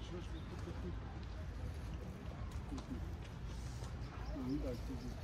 чего ж вы тут такой? Ну да, тут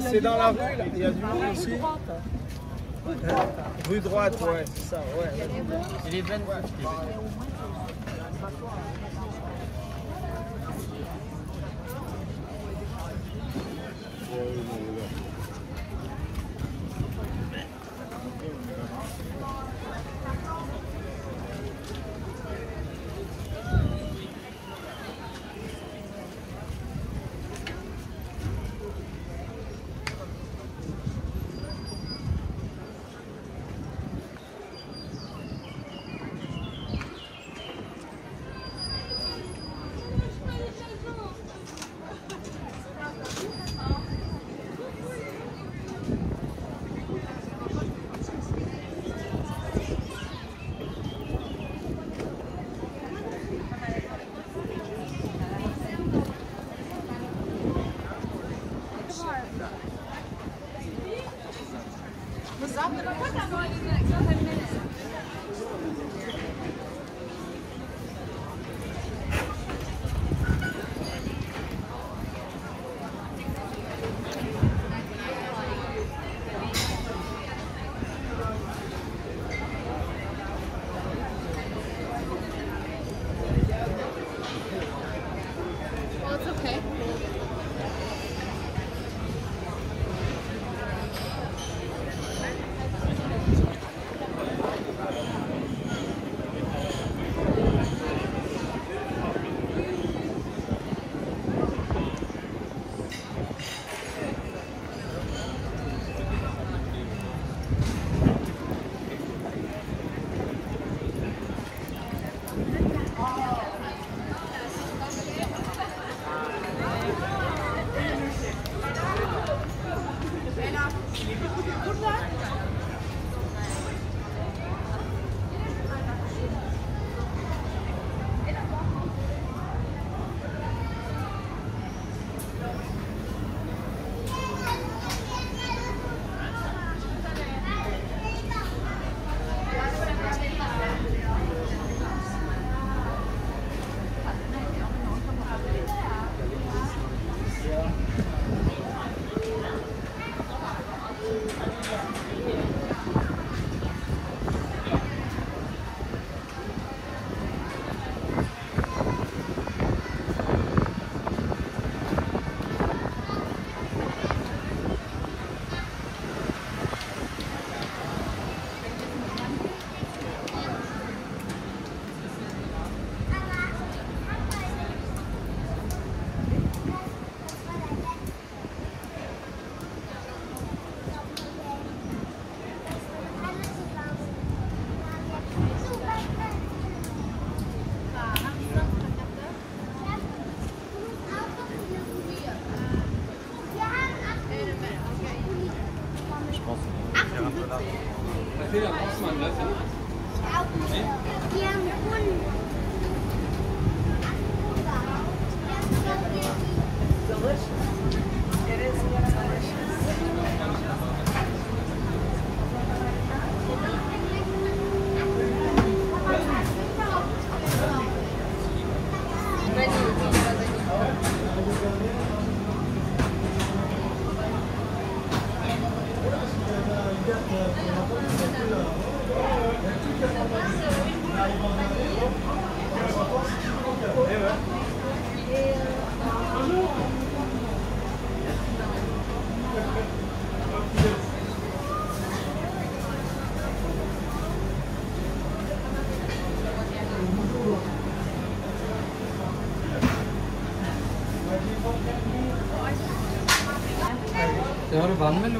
C'est dans la rue. Il y a du monde. Hein Rue droite, ouais, c'est ça, ouais. eure Warnmeldung?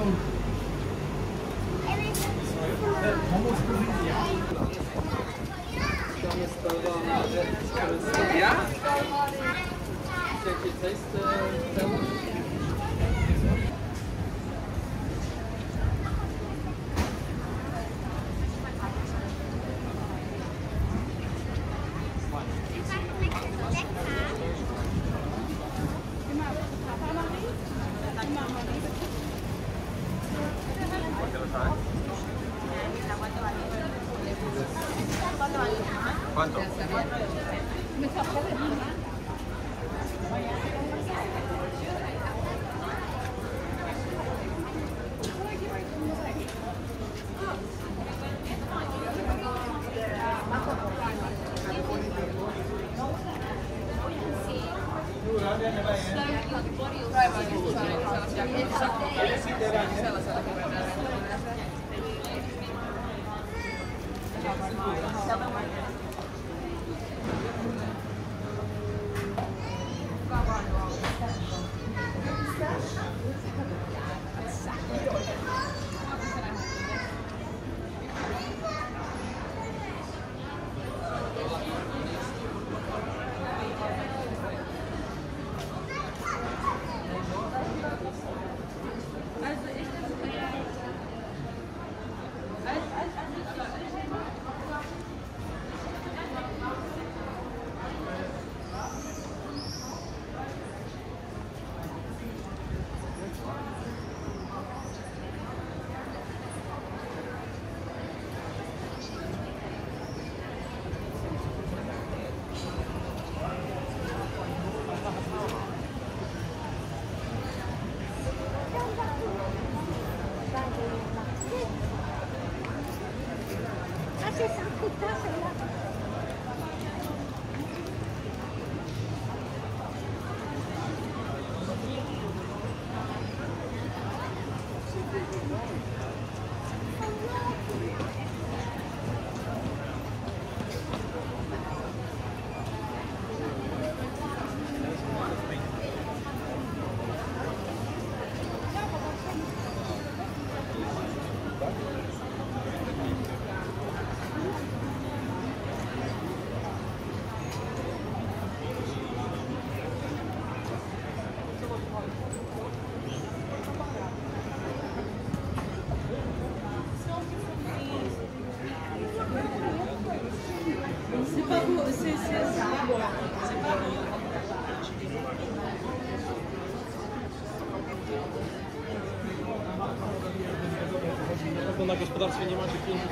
Gospodarstwie nie macie pieniędzy.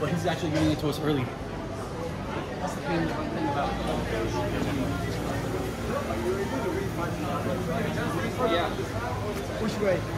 But he's actually giving it to us early. That's the thing, one thing about Yeah. Which way?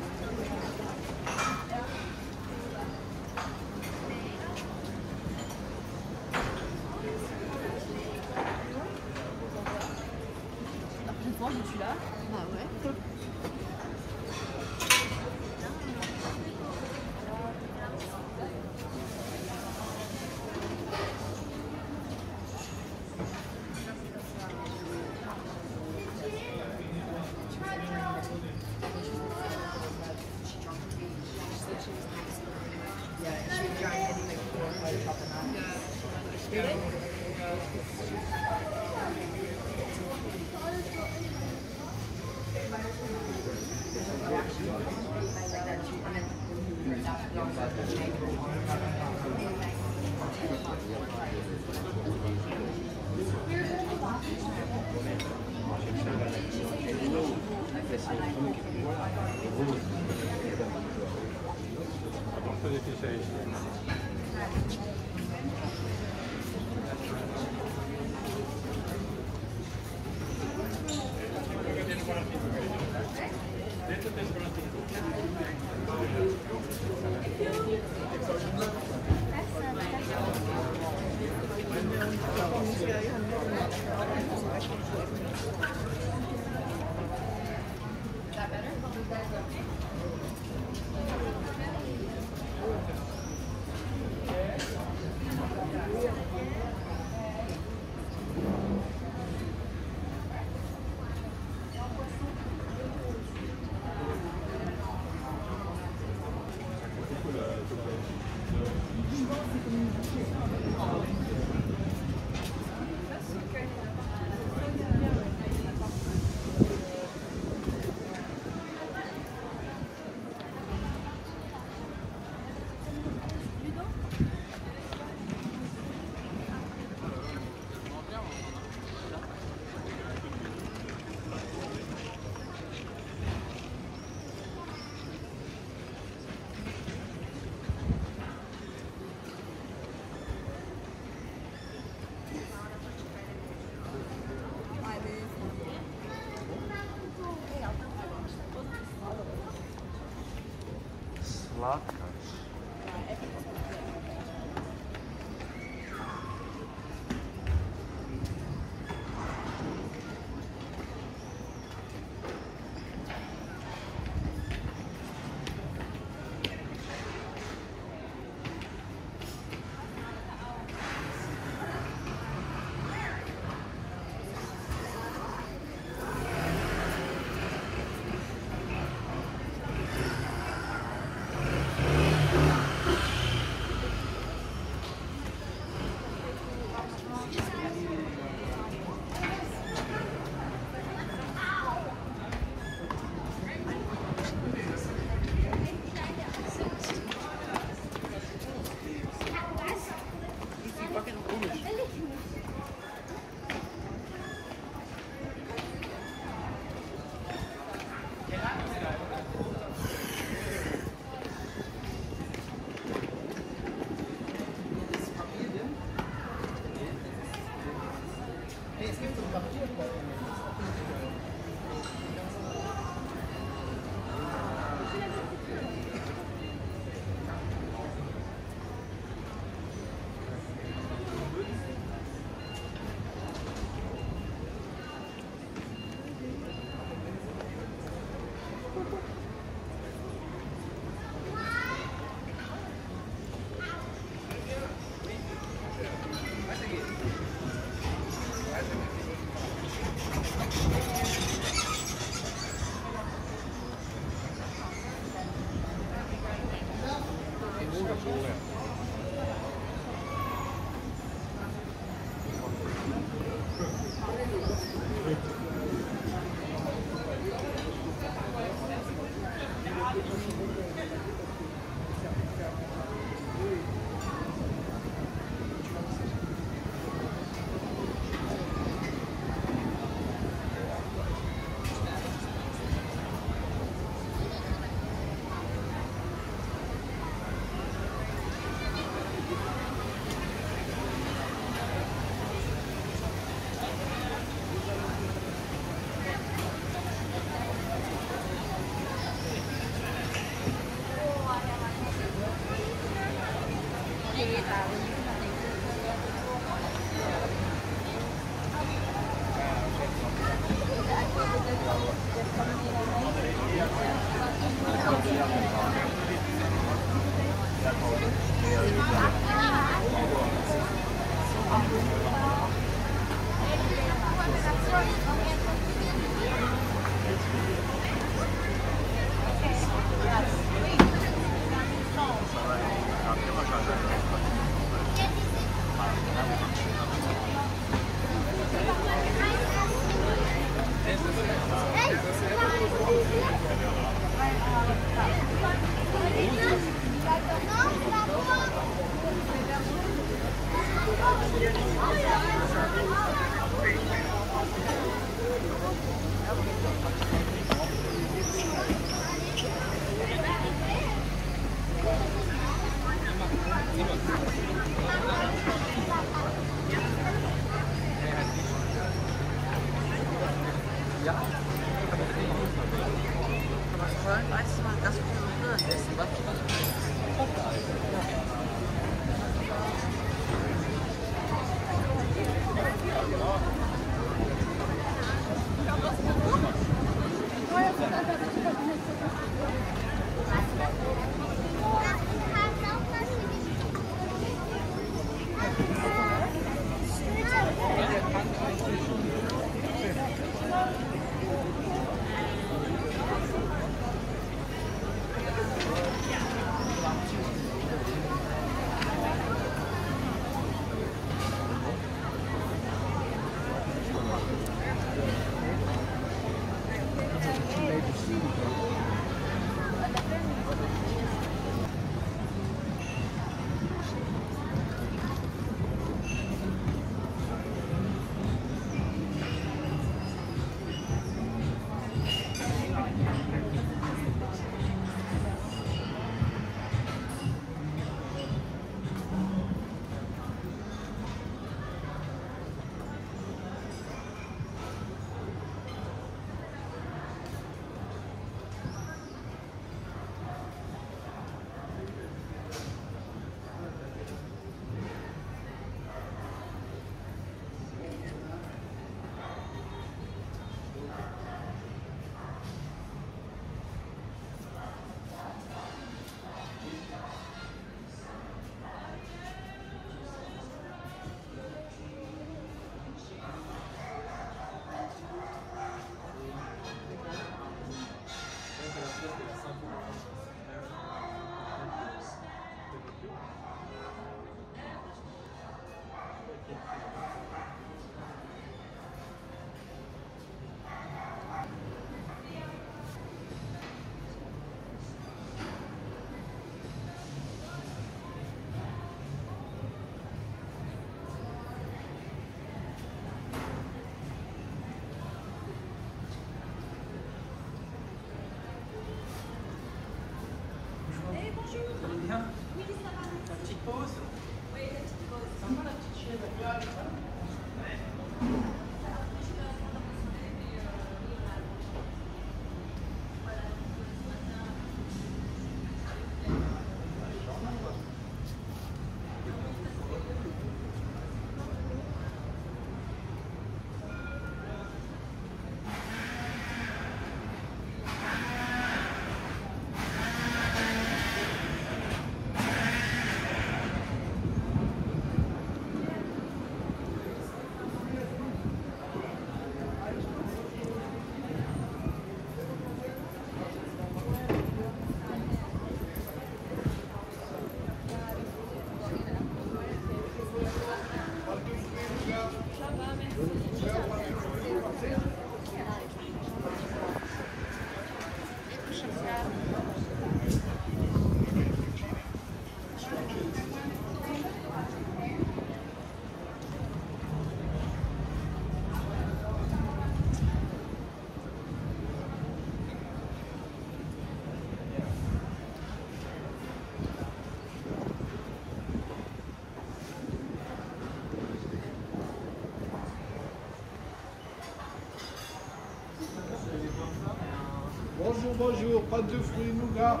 Bonjour, pâte de fruits nougat.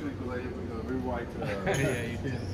Especially because I white. Uh, yeah, you skin,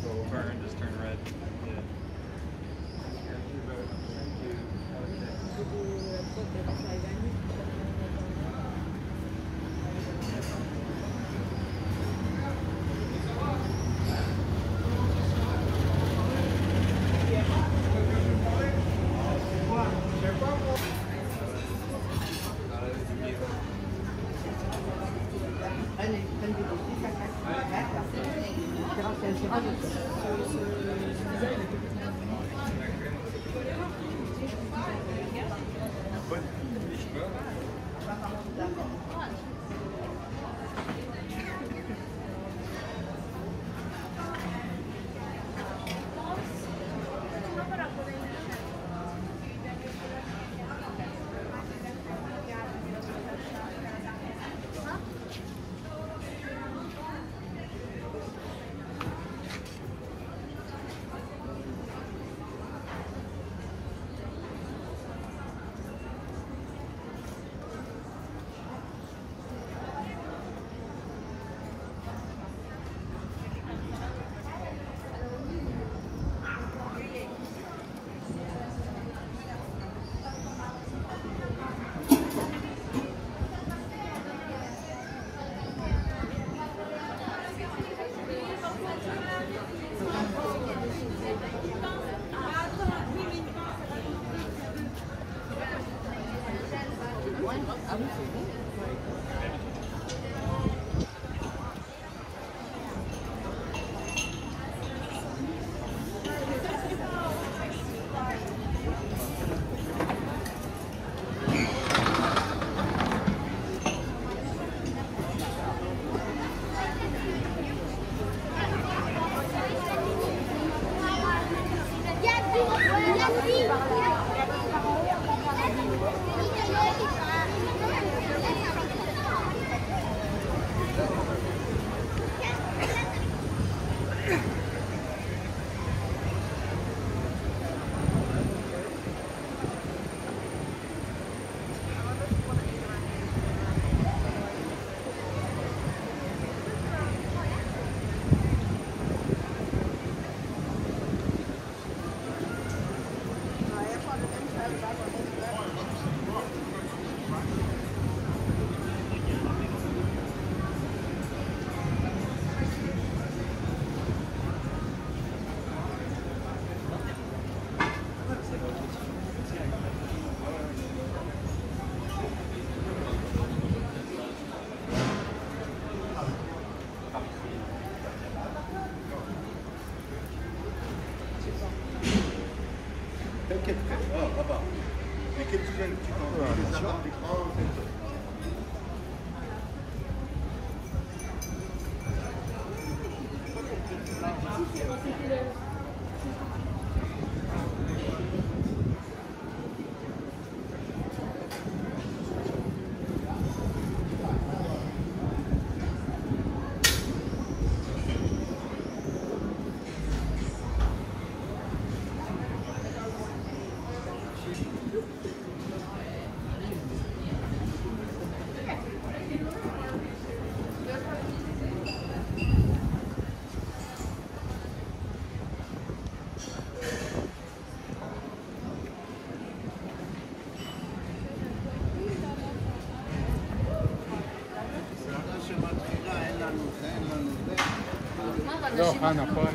לא,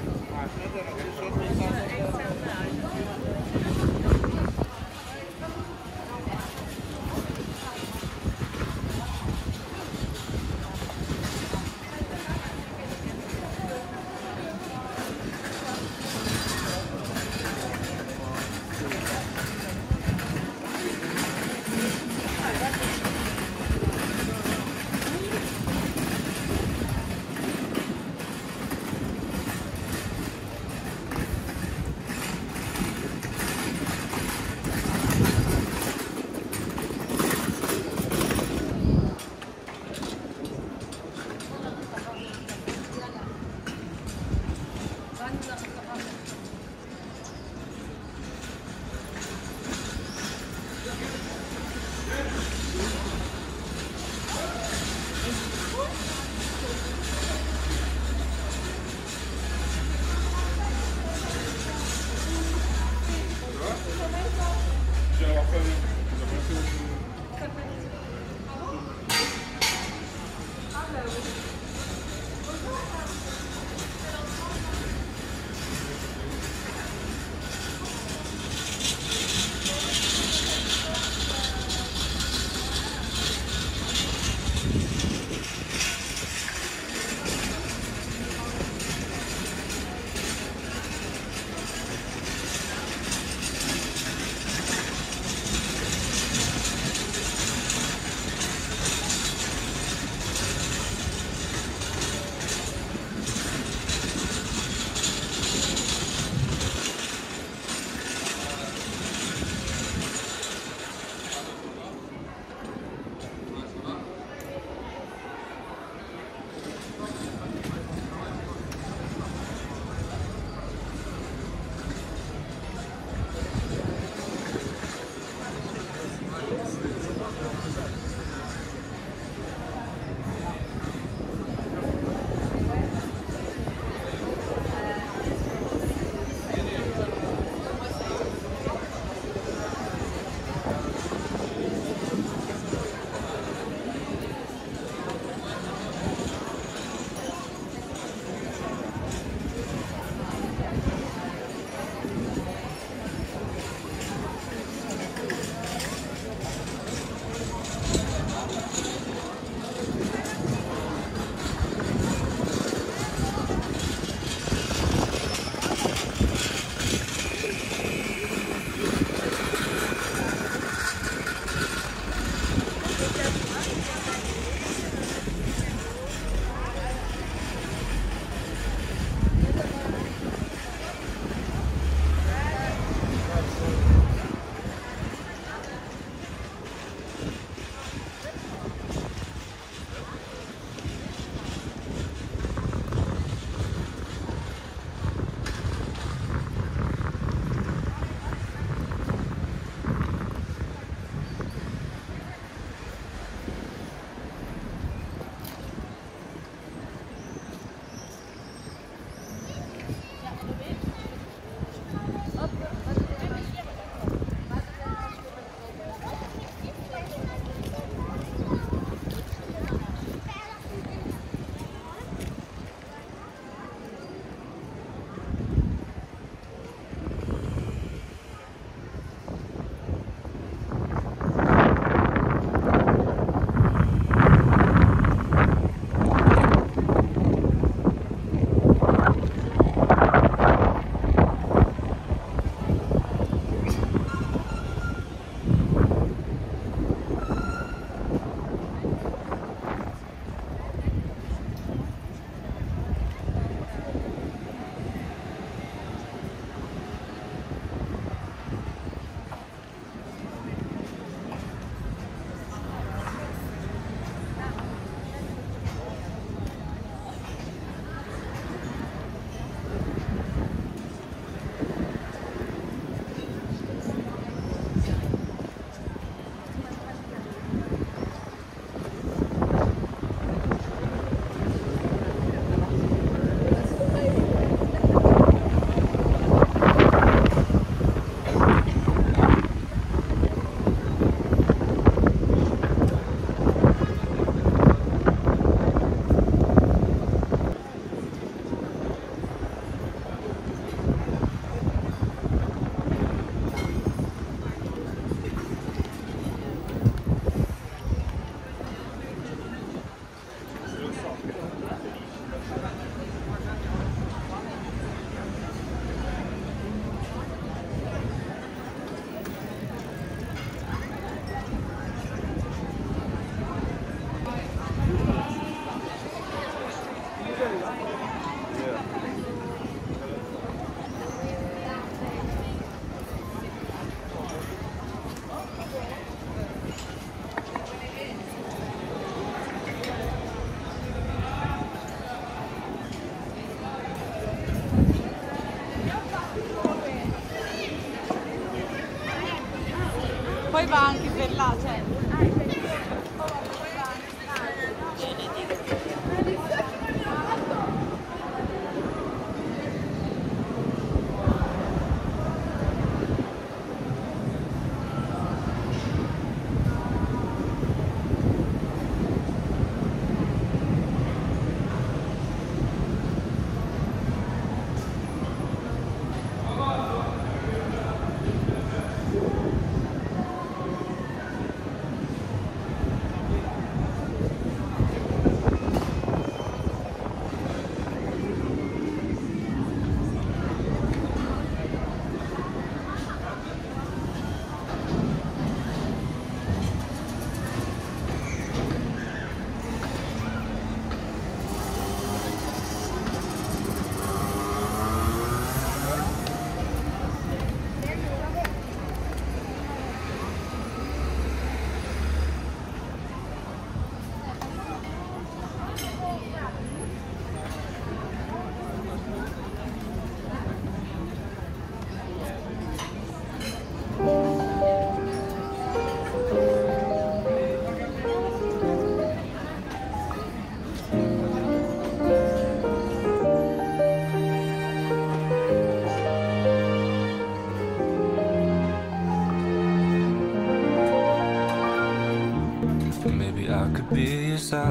Maybe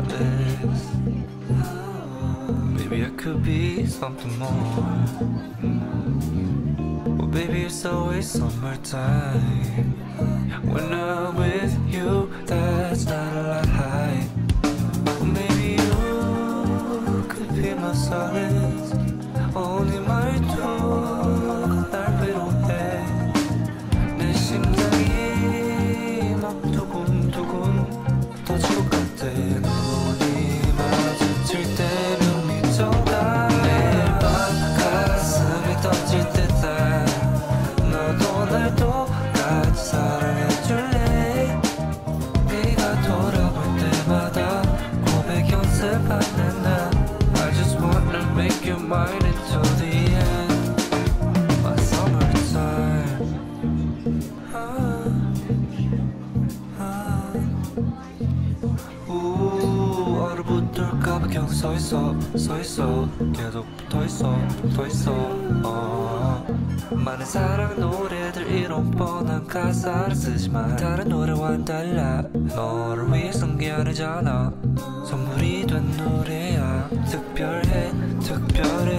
I could be something more. Well, baby, it's always summertime. 있어. 계속 붙어 있어 붙어 있어. 어. 많은 사랑 노래들 이런 뻔한 가사를 쓰지만 다른 노래와는 달라. 너를 위해 쓴 게 아니잖아. 선물이 된 노래야. 특별해 특별해.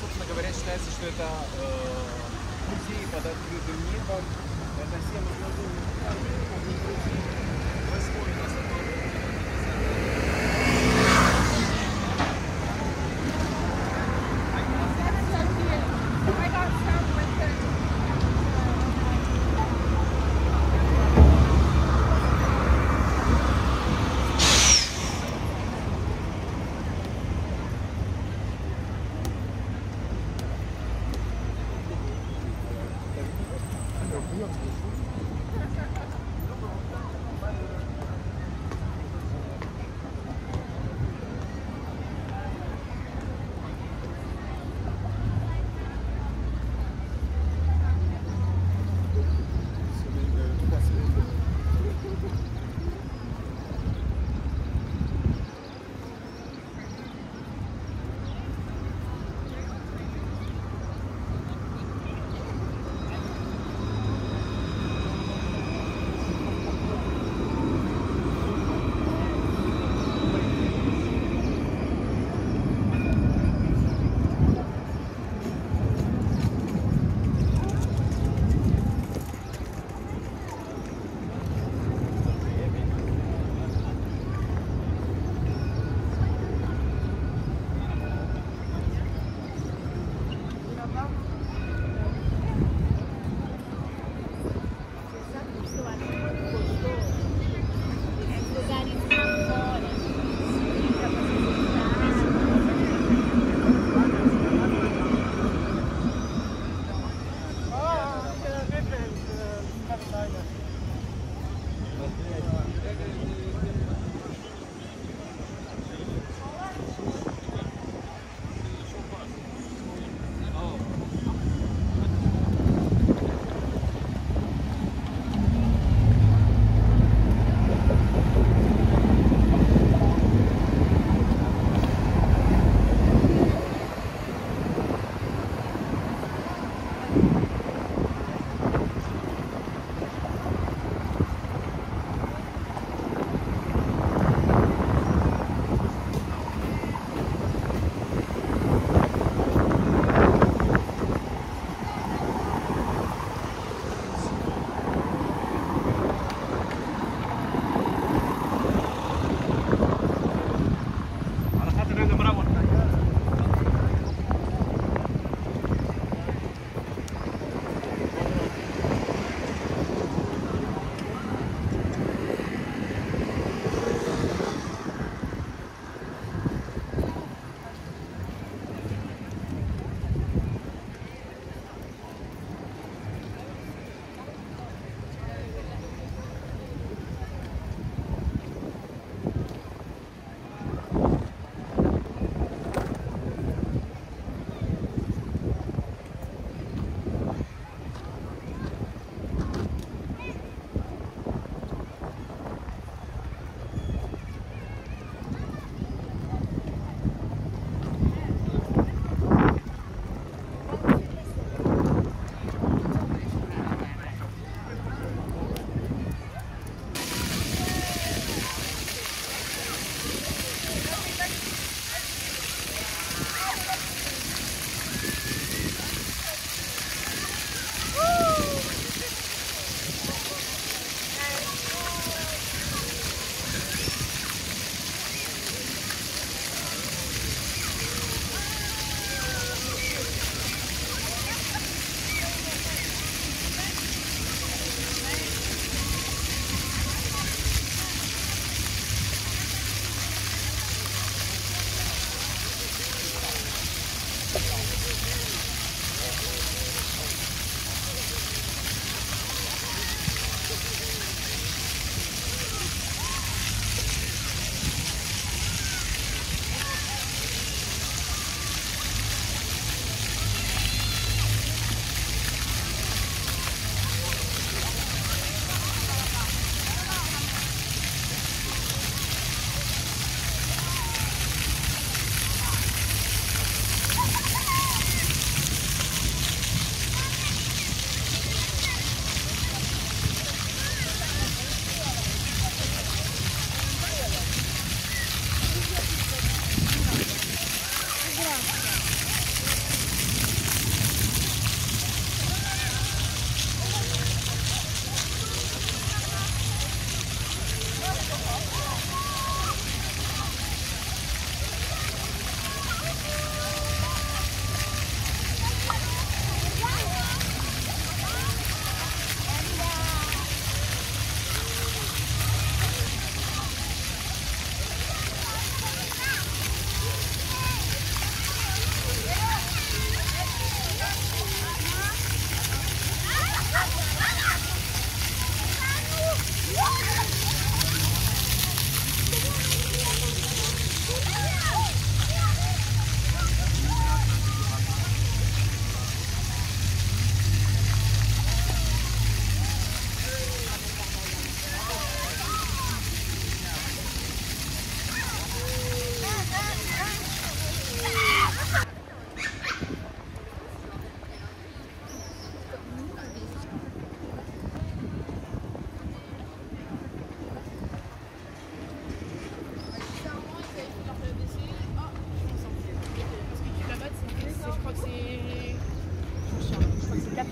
Собственно говоря, считается, что это э, музей под открытым небом. Это всем знакомый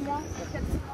Yeah.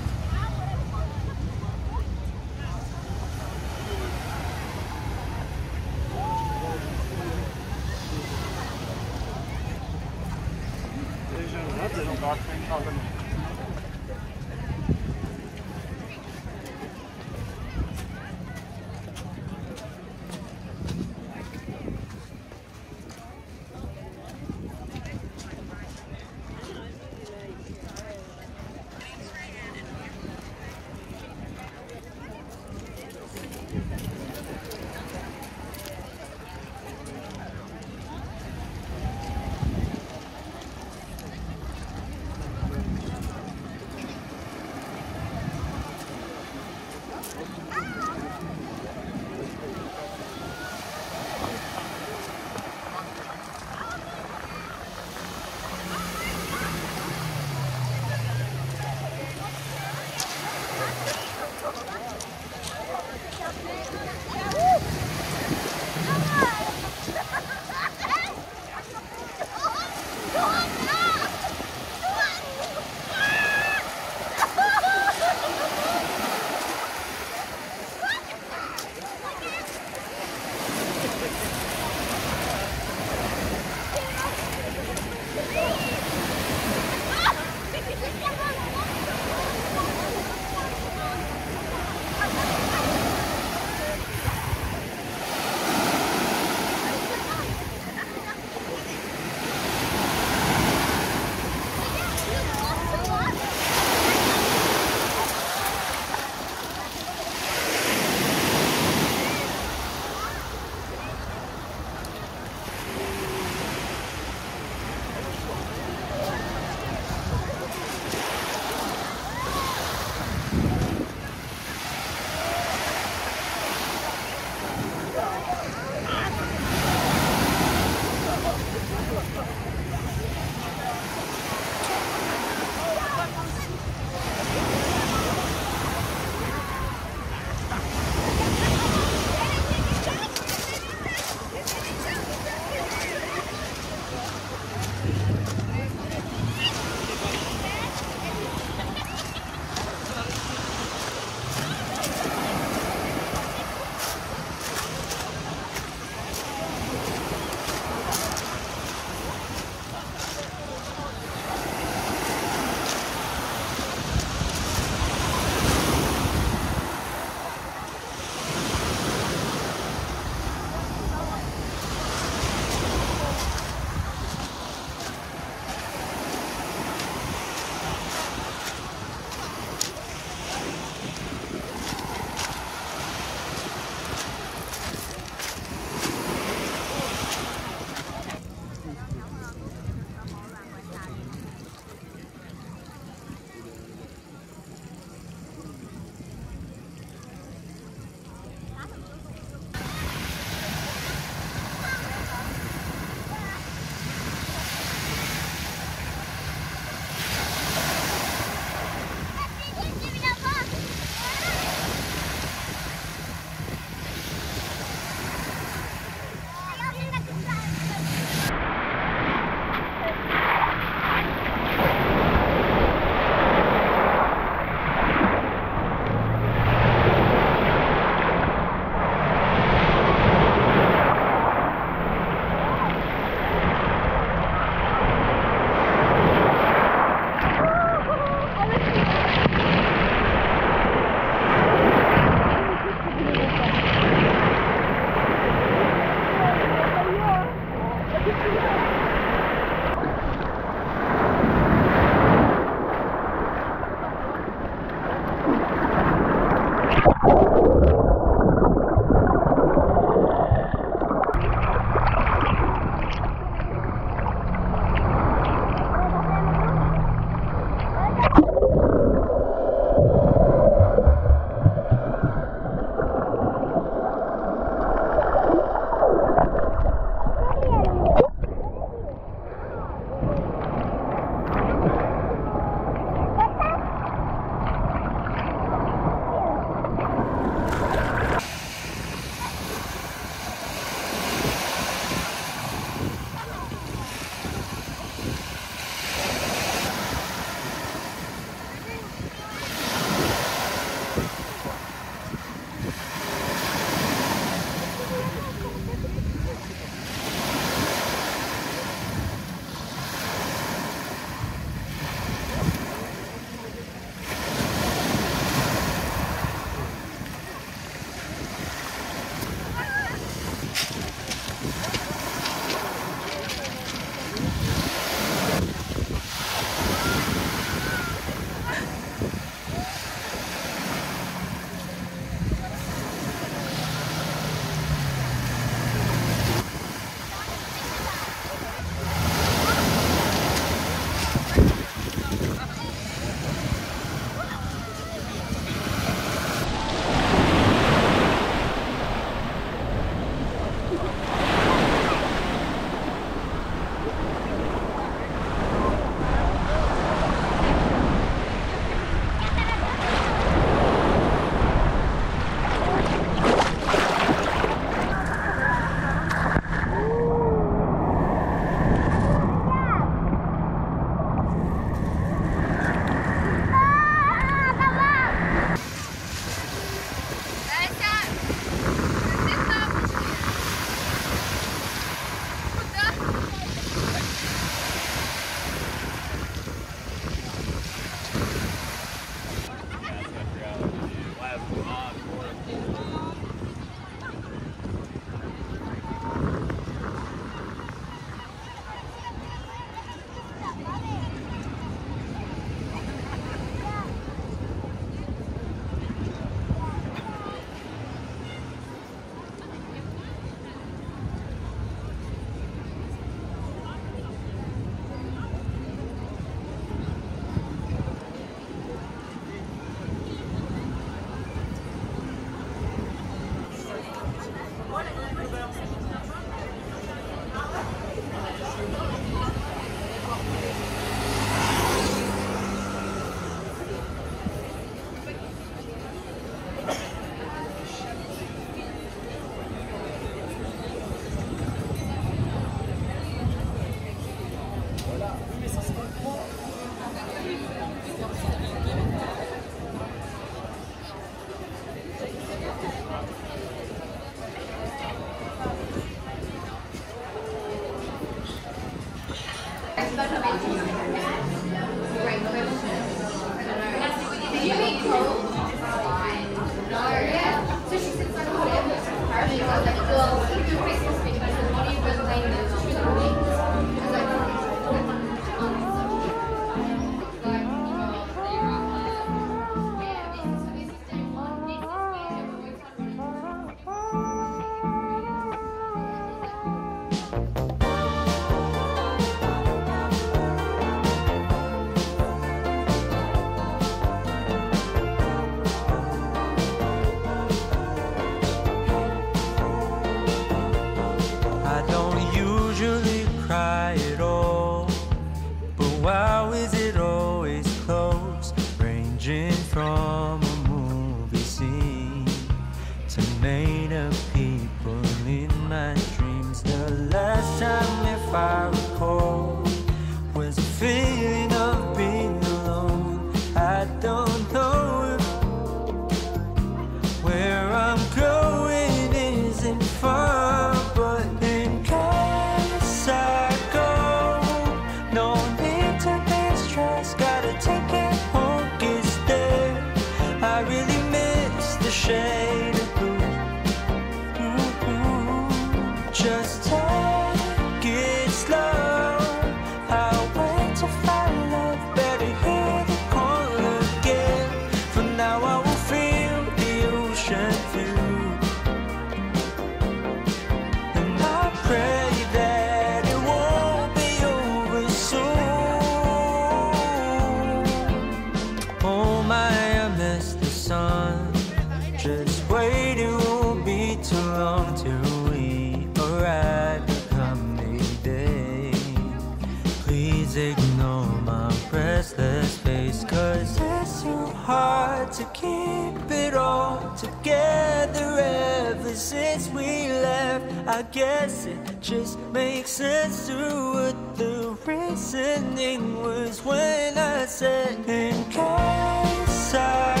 together ever since we left. I guess it just makes sense to what the reasoning was when I said, in case I.